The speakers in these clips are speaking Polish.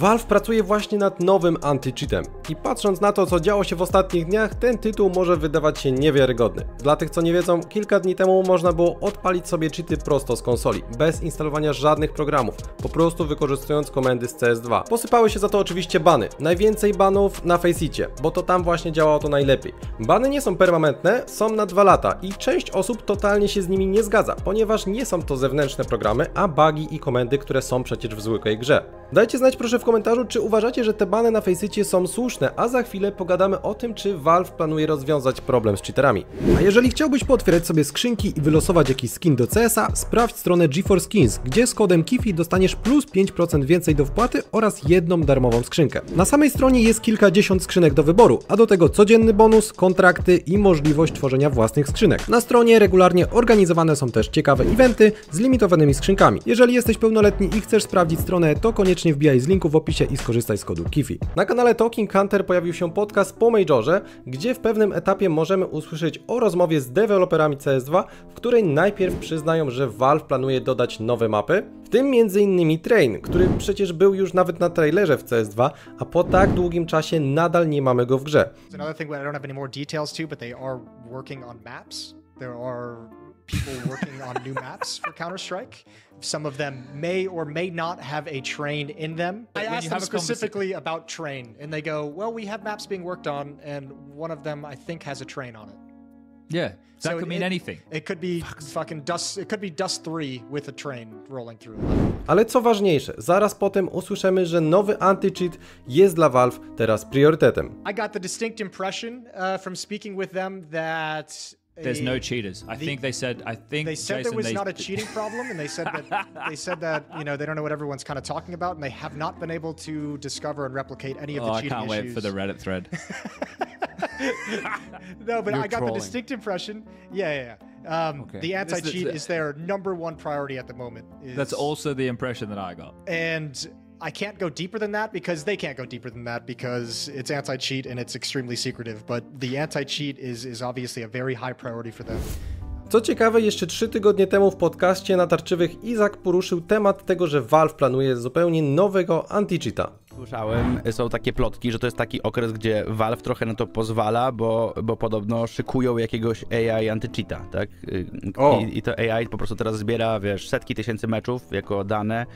Valve pracuje właśnie nad nowym anti-cheatem i patrząc na to, co działo się w ostatnich dniach, ten tytuł może wydawać się niewiarygodny. Dla tych, co nie wiedzą, kilka dni temu można było odpalić sobie cheaty prosto z konsoli, bez instalowania żadnych programów, po prostu wykorzystując komendy z CS2. Posypały się za to oczywiście bany. Najwięcej banów na Faceitie, bo to tam właśnie działało to najlepiej. Bany nie są permanentne, są na dwa lata i część osób totalnie się z nimi nie zgadza, ponieważ nie są to zewnętrzne programy, a bugi i komendy, które są przecież w zwykłej grze. Dajcie znać proszę w komentarzu, czy uważacie, że te bany na Faceitie są słuszne, a za chwilę pogadamy o tym, czy Valve planuje rozwiązać problem z cheaterami. A jeżeli chciałbyś pootwierać sobie skrzynki i wylosować jakiś skin do CS-a, sprawdź stronę GeForce Skins, gdzie z kodem KIFI dostaniesz plus 5% więcej do wpłaty oraz jedną darmową skrzynkę. Na samej stronie jest kilkadziesiąt skrzynek do wyboru, a do tego codzienny bonus, kontrakty i możliwość tworzenia własnych skrzynek. Na stronie regularnie organizowane są też ciekawe eventy z limitowanymi skrzynkami. Jeżeli jesteś pełnoletni i chcesz sprawdzić stronę, to koniecznie wbijaj z linku w opisie i skorzystaj z kodu KIFI. Na kanale Talking Hunter pojawił się podcast po Majorze, gdzie w pewnym etapie możemy usłyszeć o rozmowie z deweloperami CS2, w której najpierw przyznają, że Valve planuje dodać nowe mapy, w tym m.in. Train, który przecież był już nawet na trailerze w CS2, a po tak długim czasie nadal nie mamy go w grze. There are people working on new maps for Counter Strike. Some of them may or may not have a train in them. I asked them have a conversa- specifically about train, and they go, "Well, we have maps being worked on, and one of them I think has a train on it." Yeah, that So could mean it- anything. It could be fucking Dust. It could be Dust Three with a train rolling through. Ale co ważniejsze, zaraz potem usłyszymy, że nowy anti-cheat jest dla Valve teraz priorytetem. I got the distinct impression uh, from speaking with them that There's no cheaters. I the- think they said. I think They said Jason, there was they, not a cheating problem, and they said that they said that you know they don't know what everyone's kind of talking about, and they have not been able to discover and replicate any of Oh, the I can't wait for the Reddit thread. no, but You're I got the distinct impression. Yeah, yeah. yeah. Um, Okay. The anti-cheat this- is their number one priority at the moment. is- That's also the impression that I got. And I can't go deeper than that because they can't go deeper than that because it's anti-cheat and it's extremely secretive. But the anti-cheat is is obviously a very high priority for them. Co ciekawe, jeszcze trzy tygodnie temu w podcaście natarczywych Izak poruszył temat tego, że Valve planuje zupełnie nowego anti-cheata. Słyszałem, są takie plotki, że to jest taki okres, gdzie Valve trochę na to pozwala, bo, bo podobno szykują jakiegoś AI anti-cheata, tak? Y, O. I, I to AI po prostu teraz zbiera, wiesz, setki tysięcy meczów jako dane,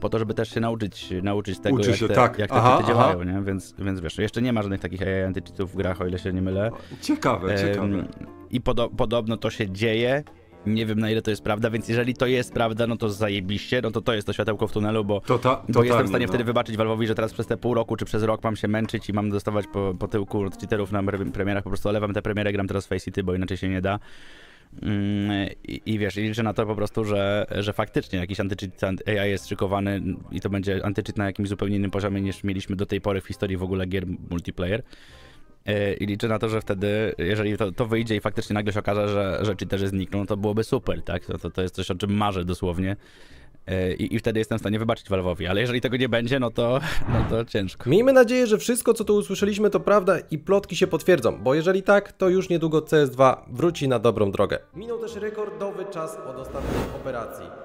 po to, żeby też się nauczyć, nauczyć tego, Uczy jak, się, te, tak. jak te Aha, aha. działają, nie? Więc, więc wiesz, jeszcze nie ma żadnych takich AI anti-cheatów w grach, o ile się nie mylę. Ciekawe, ciekawe. I podo podobno to się dzieje. Nie wiem na ile to jest prawda, więc jeżeli to jest prawda, no to zajebiście, no to to jest to światełko w tunelu, bo, To ta- bo jestem w stanie no. wtedy wybaczyć Valve'owi, że teraz przez te pół roku czy przez rok mam się męczyć i mam dostawać po, po tyłku od cheaterów na pre- premierach, po prostu olewam te premiery, gram teraz Face City, bo inaczej się nie da. Mm, I, I wiesz, i liczę na to po prostu, że, że faktycznie jakiś antycheat AI jest szykowany i to będzie antycheat na jakimś zupełnie innym poziomie niż mieliśmy do tej pory w historii w ogóle gier multiplayer. E, I liczę na to, że wtedy, jeżeli to, to wyjdzie i faktycznie nagle się okaże, że, że cheaterzy znikną, to byłoby super, tak? To, to, to jest coś, o czym marzę dosłownie. E, I, I wtedy jestem w stanie wybaczyć Valve'owi, ale jeżeli tego nie będzie, no to, no to ciężko. Miejmy nadzieję, że wszystko co tu usłyszeliśmy to prawda i plotki się potwierdzą, bo jeżeli tak, to już niedługo CS2 wróci na dobrą drogę. Minął też rekordowy czas od ostatniej operacji.